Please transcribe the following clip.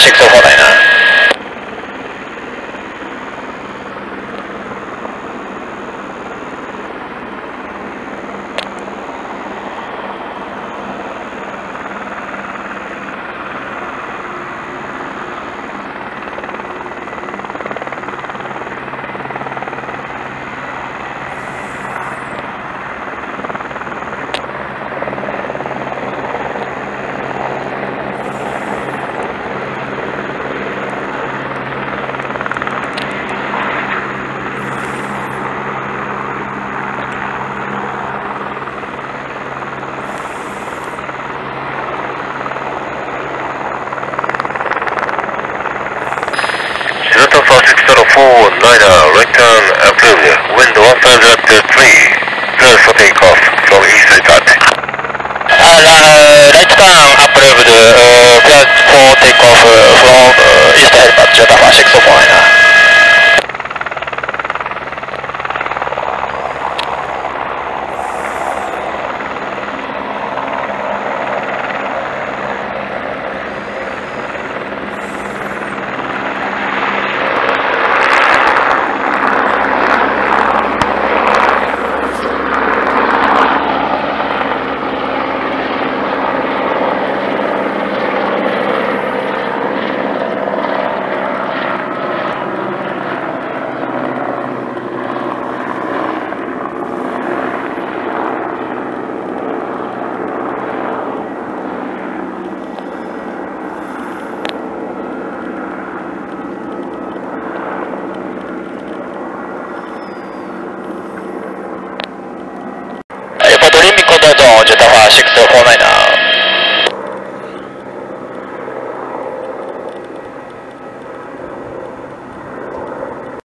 6049. Uh, Мальчик-то